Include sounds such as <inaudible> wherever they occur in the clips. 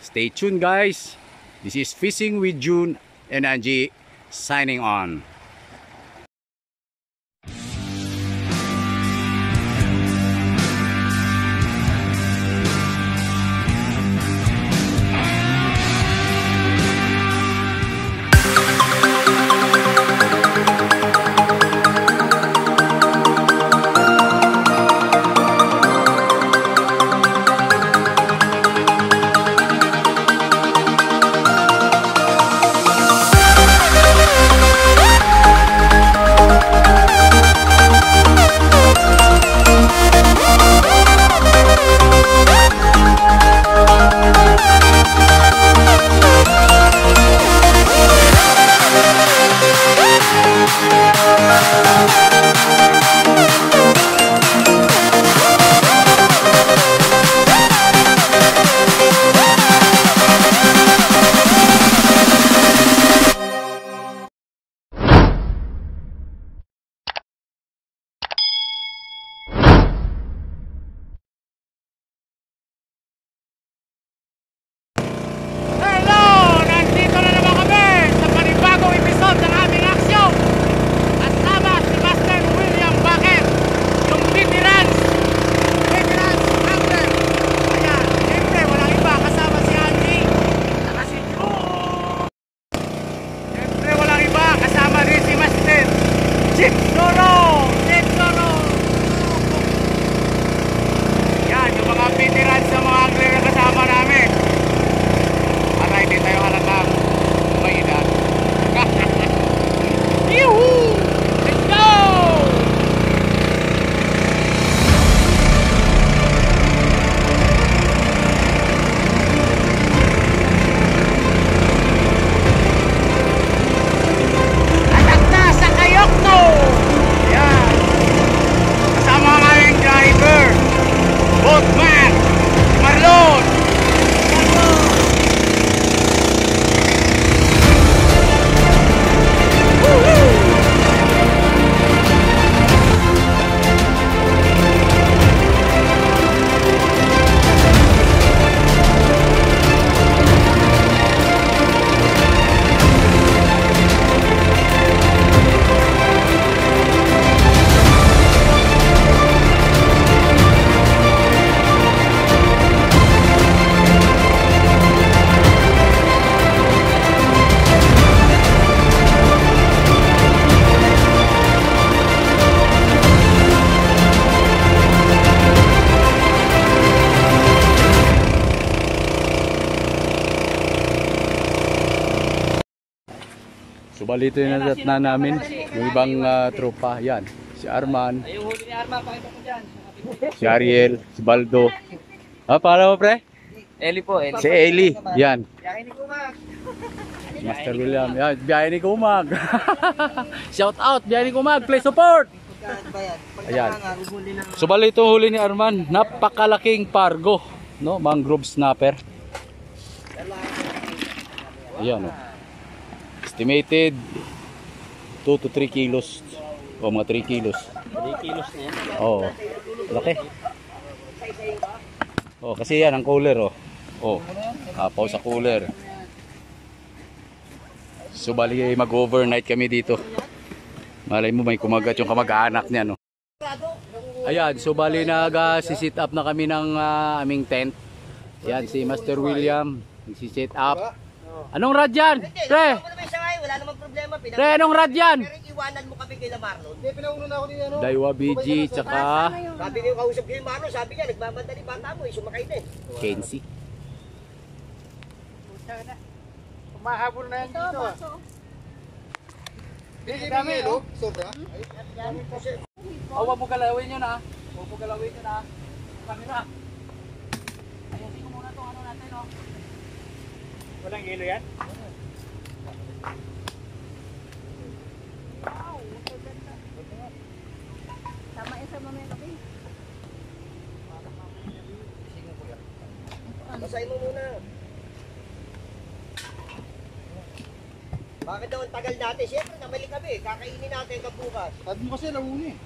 Stay tuned guys. This is Fishing with June and Angie signing on. So bali ito yung nadat na namin. Yung ibang ah, tropa. Yan. Si Arman. Yung huli ni Arma, pakita mo dyan. Si Ariel. Si Baldo. Ah, para mo pre? Eli po, Eli. Si Eli. Yan. Yakin ni Kumag. Master William. Yan. Biyahe ni Kumag. <laughs> Shout out. Biyahe ni Kumag. Play support. Ayan. So bali huli ni Arman. Napakalaking pargo. No? Mangrove snapper. Ayan o. Estimated 2 to 3 kilos. O mga 3 kilos. 3 kilos na yan. Oo. Laki. Oh, kasi yan ang cooler oh. Oh. Apaw sa cooler. So bali eh, mag-overnight kami dito. Malay mo may kumagat yung kamag-anak niya no. Ayan, so bali nag-sit up na kami ng ah, aming tent. Yan si Master William, nagsi-sit up. Anong rad yan? Pre, naman problema. Pinag- pre, anong rad yan? Pero iwanan mo kami kay Marlon. Daiwa BG, tsaka Sabi niyo kausap kay Marlon, sabi niya, nagmamandali bata mo, eh, sumakay na eh. Kenzie. Mahabol na yan dito. ah. Oh, wag mo galawin yun ah. Huwag mo galawin yun ah. Camera. Ayusin ko muna itong ano natin oh. Walang ilo yan? Basahin mo muna. Bakit daw ang tagal natin? Siyempre, namali kami. Kakainin natin hanggang bukas. Sabi mo kasi nauni.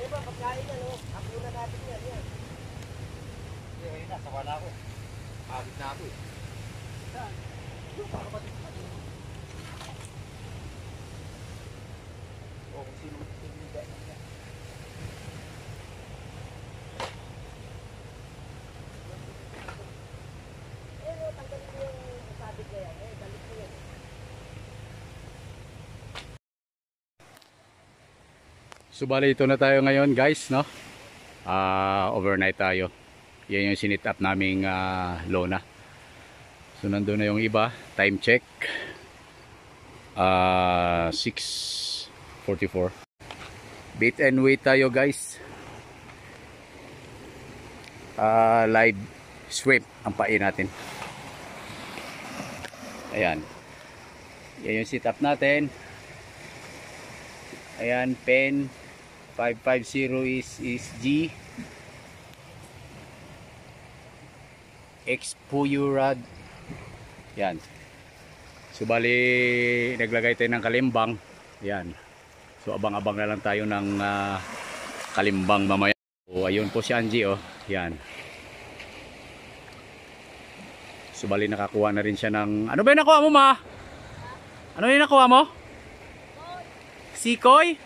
Eh ba, pagkain ano? Hapunan natin yan. yan. Sawa na ako. Pagod na ako eh. ko kung sino magtitiga na siya. So bali ito na tayo ngayon guys no. Uh, overnight tayo. Yan yung sinit up naming uh, lona. So nandoon na yung iba, time check. Ah, uh, 6 44 bait and wait tayo guys. Uh, live swim ang pain natin. Ayan. Yan yung sit up natin. Ayan pen. 550 is, is G. Expuurad yan. Subali naglagay tayo ng kalimbang. Yan so abang-abang na lang tayo ng ah, kalimbang mamaya o ayun po si Angie oh yan so nakakuha na rin siya ng ano ba yung nakuha mo ma? ano yung nakuha mo? Sikoy?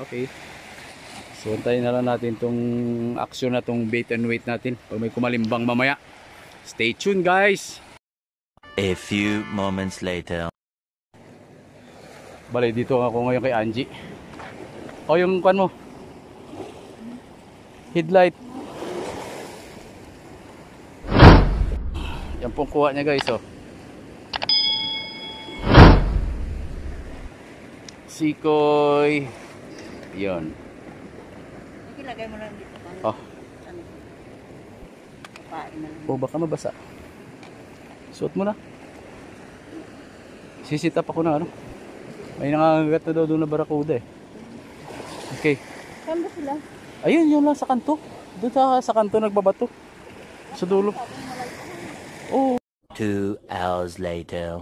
Okay. So, antayin na lang natin tong action na tong bait and wait natin. Pag may kumalimbang mamaya. Stay tuned guys! A few moments later. Bale, dito ako ngayon kay Angie. O, yung kwan mo. Headlight. Yan pong kuha niya guys, oh. Sikoy. Yon. Ilagay mo lang dito. Oh. Ano? O baka mabasa. Suot mo na. Sisit up ako na ano. May nangangagat na daw doon na barakuda eh. Okay. Saan ba sila? Ayun, yun lang sa kanto. Doon sa, sa kanto nagbabato. Sa dulo. Oo. Two hours later.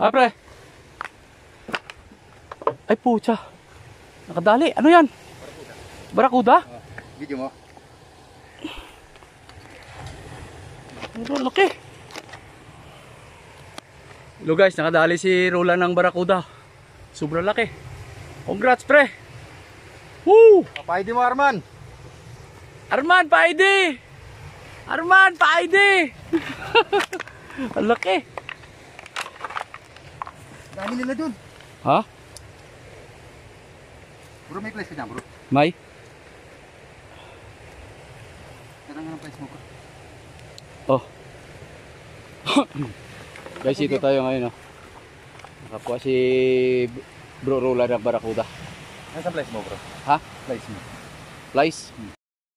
Ah, pre. Ay, pucha. Nakadali. Ano yan? Barakuda? Video mo? Ano, laki. Hello guys, nakadali si Roland ng Barakuda. Sobrang laki. Congrats, pre. Woo! Papaidi mo Arman. Arman, paide! Arman, paide! <laughs> Ang laki. Dami nila dun. Ha? Bro, may place ka dyan bro. May? Kailangan nga ng place mo bro. Oh. <laughs> Guys, ito tayo ngayon, oh. Nakakuha si Bro Roland ng Barakuda. Nasaan place mo bro? Ha? Place mo. Flies?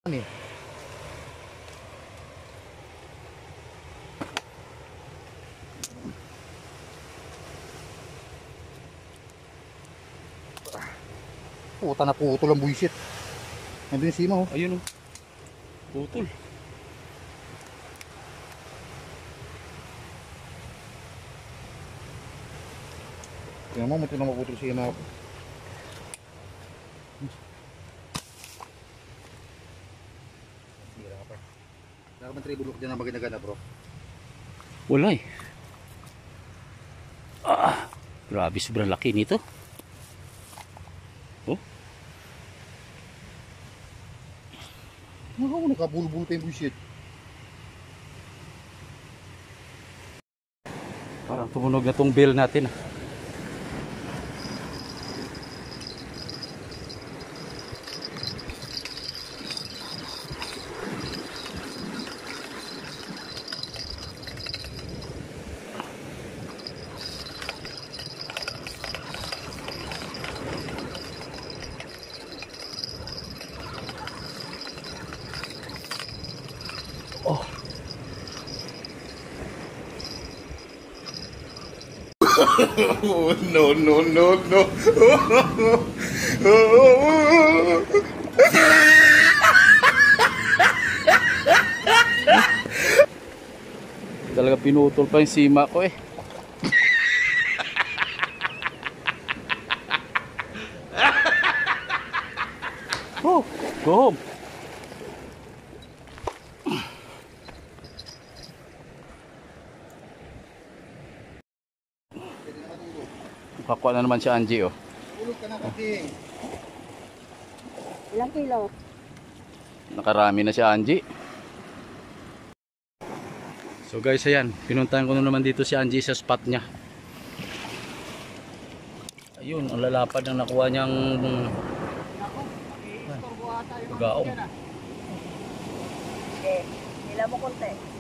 Ano eh? Puta na putol ang buisit. Nandun yung sima oh. Ayun, oh. Putol. Tingnan mo, muti na maputol si sima. Sira ka pa. Wala ka man tribulok dyan na maganda bro. Wala eh. Ah, grabe, sobrang laki nito. Ano nakabulbul pa yung buisit. Parang tumunog na tong bell natin. ah. <laughs> no, no, no, no. Talaga pinutol pa yung sima ko eh. Kakuha na naman si Angie oh. Ilang kilo? Nakarami na si Angie. So guys, ayan. Pinuntahan ko na naman dito si Angie sa spot niya. Ayun, ang lalapad ng nakuha niyang gaong. Okay. Nila mo konti.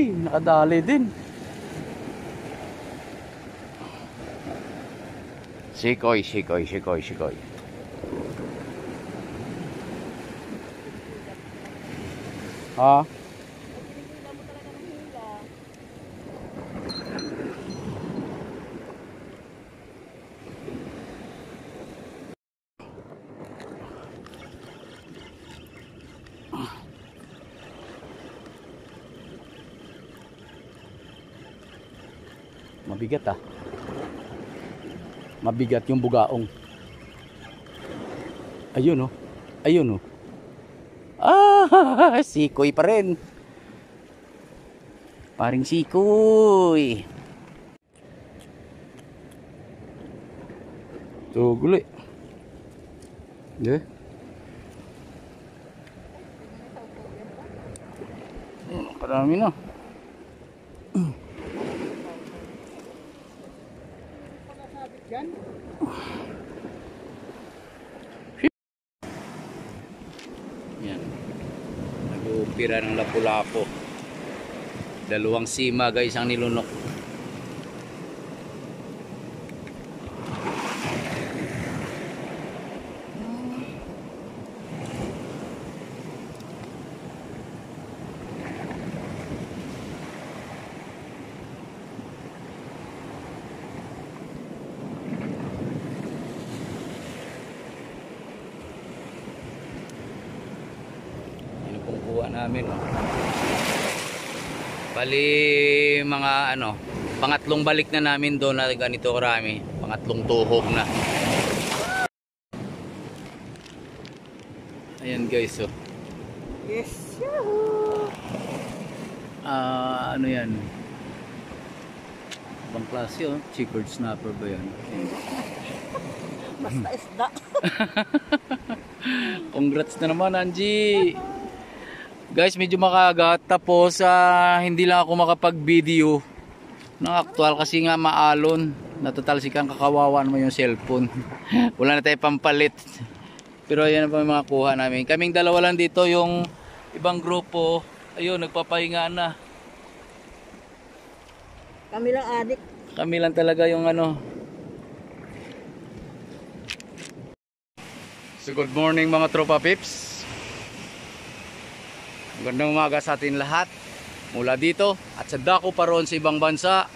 Uy, nakadali din. Sikoy, sikoy, sikoy, sikoy. Ha? Mabigat ah. Mabigat yung bugaong. Ayun oh. Ayun oh. Ah, <laughs> sikoy pa rin. Paring sikoy. Hindi. Hmm, Parami na. Yan. Nag-uupira ng lapu-lapo. Dalawang sima guys ang nilunok. Yun ang pong kuha namin. Oh. Bali mga ano, pangatlong balik na namin doon na ganito karami. Pangatlong tuhog na. Ayan guys, oh. Yes. Ah, ano yan? Ibang klase, oh. Checkered snapper ba yan? <laughs> Basta isda. <laughs> Congrats na naman, Angie. Guys, medyo makagat. Tapos, ah, hindi lang ako makapag-video ng actual kasi nga maalon. Natatalsikan kakawawa naman yung cellphone. <laughs> Wala na tayo pampalit. Pero ayan yung mga kuha namin. Kaming dalawa lang dito yung ibang grupo. Ayun, nagpapahinga na. Kami lang adik. Kami lang talaga yung ano. So good morning mga tropa pips. Magandang umaga sa atin lahat. Mula dito at sa dako pa roon sa ibang bansa.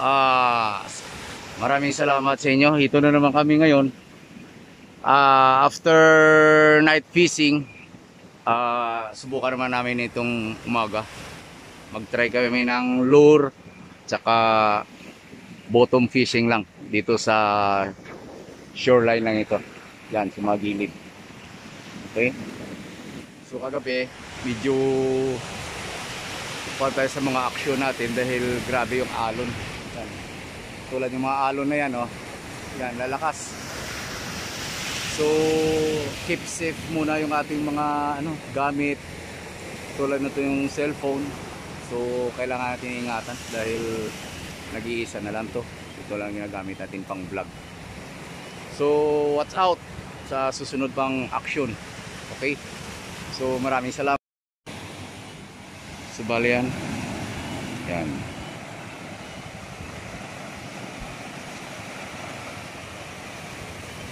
Ah, maraming salamat sa inyo. Ito na naman kami ngayon. Ah, after night fishing, ah, subukan naman namin itong umaga. Mag-try kami ng lure tsaka bottom fishing lang dito sa shoreline lang ito. Yan, sa mga. Okay? So kagabi, medyo tayo sa mga aksyon natin dahil grabe yung alon. Yan. Tulad yung mga alon na yan, oh. Yan, lalakas. So, keep safe muna yung ating mga ano, gamit. Tulad na yung cellphone. So, kailangan natin ingatan dahil nag-iisa na lang to. Ito lang ginagamit natin pang vlog. So, watch out sa susunod pang action. Okay? So, maraming salamat. So, yan. Yan.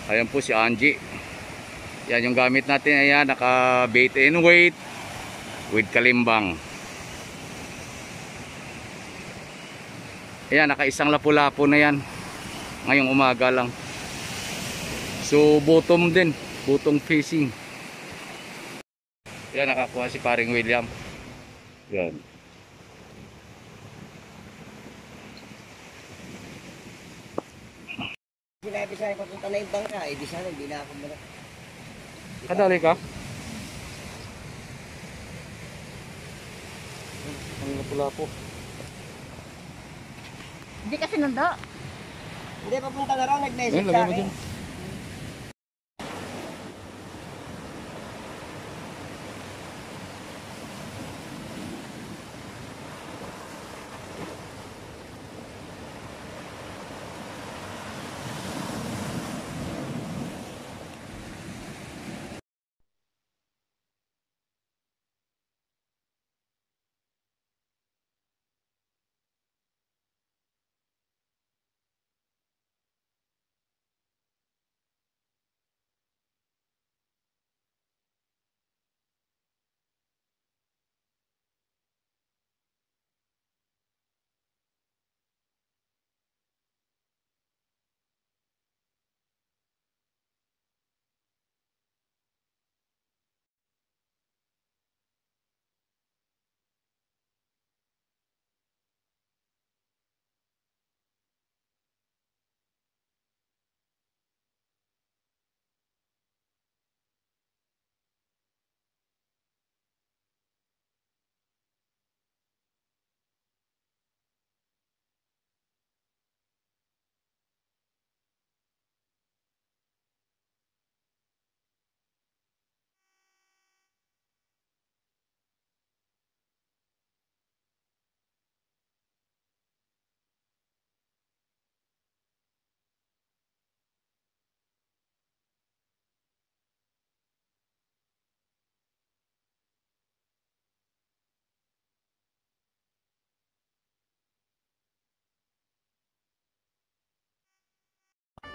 Ayan po si Angie. Yan yung gamit natin. Ayan, naka bait and weight with kalimbang. Ayan, naka isang lapu-lapo na yan. Ngayong umaga lang. So bottom din, bottom facing. Yan nakakuha si paring William. Yan. Sinabi sa akin, papunta na yung bangka. Eh, di sana, hindi na ako muna. Kadali ka? Ang pula po. Hindi kasi nanda. Hindi, papunta na raw, nag-message sa akin.